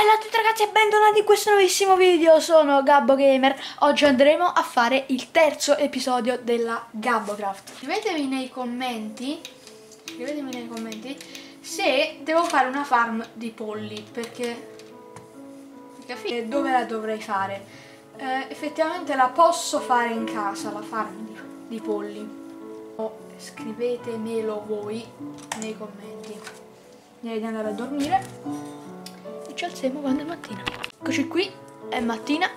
Bella a tutti ragazzi e bentornati in questo nuovissimo video, sono Gabbo Gamer. Oggi andremo a fare il terzo episodio della Gabbocraft. Scrivetemi nei commenti Scrivetemi nei commenti Se devo fare una farm di polli Perché, perché dove la dovrei fare? Eh, effettivamente la posso fare in casa, la farm di, di polli. O Scrivetemelo voi nei commenti. Direi di andare a dormire ci alziamo quando è mattina. Eccoci qui, è mattina.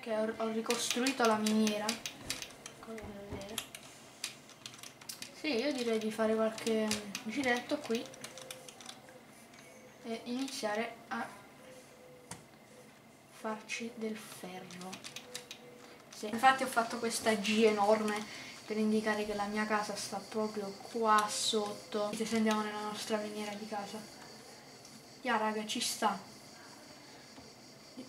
Che ho, ho ricostruito la miniera. Sì, io direi di fare qualche giretto qui e iniziare a farci del ferro. Sì, infatti ho fatto questa G enorme per indicare che la mia casa sta proprio qua sotto. Se andiamo nella nostra miniera di casa. Ya raga ci sta.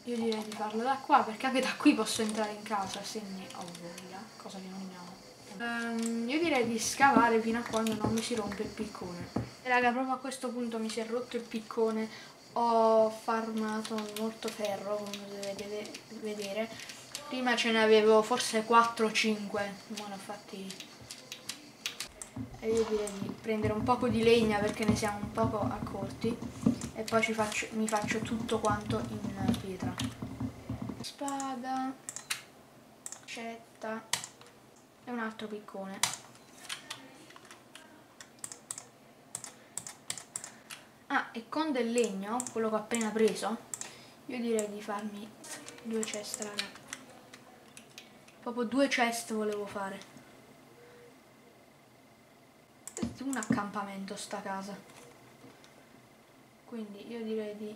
Io direi di farlo da qua perché anche da qui posso entrare in casa se ne ho voglia, cosa che non abbiamo. Um, io direi di scavare fino a quando non mi si rompe il piccone. E raga proprio a questo punto mi si è rotto il piccone, ho farmato molto ferro come potete vedere. Prima ce ne avevo forse 4 o 5, ma ne ho fatti e io direi di prendere un poco di legna perché ne siamo un poco accorti e poi faccio, mi faccio tutto quanto in pietra. Spada. Accetta e un altro piccone. Ah e con del legno quello che ho appena preso io direi di farmi due chest raga. Proprio due chest volevo fare. Un accampamento sta casa quindi io direi di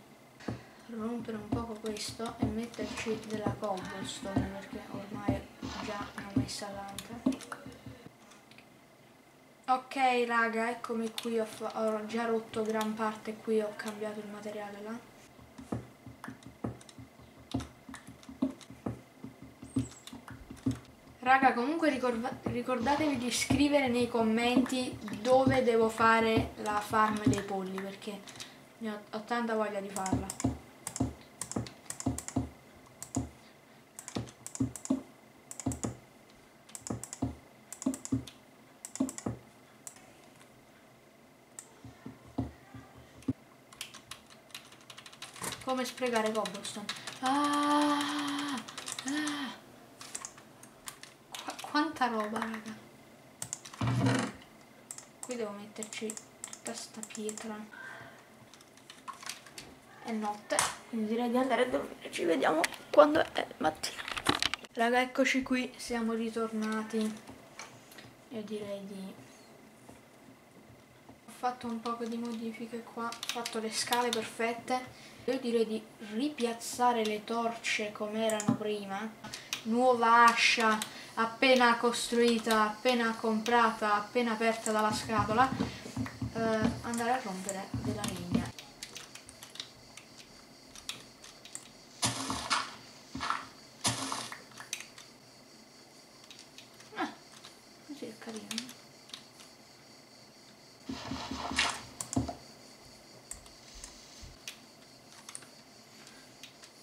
rompere un poco questo e metterci della cobblestone perché ormai già ne ho messa tanta ok raga eccomi qui ho, ho già rotto gran parte qui ho cambiato il materiale là. Raga, comunque ricordatevi di scrivere nei commenti dove devo fare la farm dei polli, perché ne ho, ho tanta voglia di farla. Come sprecare cobblestone. Ah, ah. Qu quanta roba, raga. Qui devo metterci tutta sta pietra è notte quindi direi di andare a dormire. Ci vediamo quando è mattina. Raga eccoci qui siamo ritornati. Io direi di ho fatto un po' di modifiche qua ho fatto le scale perfette. Io direi di ripiazzare le torce come erano prima. Nuova ascia appena costruita appena comprata appena aperta dalla scatola. Eh, andare a rompere della legna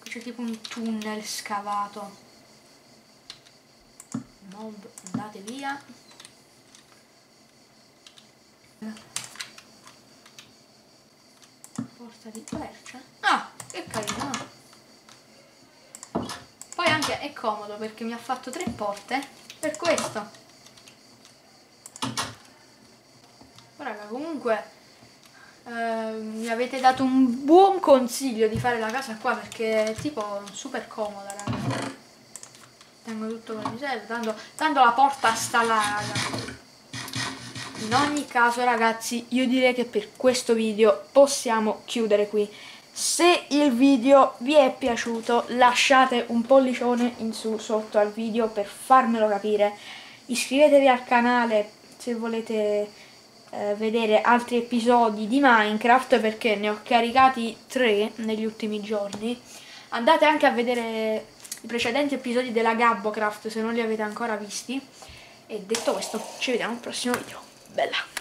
c'è tipo un tunnel scavato. Mob andate via. Porta di quercia. Ah che carino. Poi anche è comodo perché mi ha fatto tre porte per questo. Raga comunque eh, mi avete dato un buon consiglio di fare la casa qua perché è tipo super comoda raga. tengo tutto mi serve tanto, tanto la porta sta là raga. in ogni caso ragazzi io direi che per questo video possiamo chiudere qui se il video vi è piaciuto lasciate un pollicione in su sotto al video per farmelo capire iscrivetevi al canale se volete eh, vedere altri episodi di Minecraft perché ne ho caricati tre negli ultimi giorni. Andate anche a vedere i precedenti episodi della Gabbocraft se non li avete ancora visti. E detto questo ci vediamo al prossimo video. Bella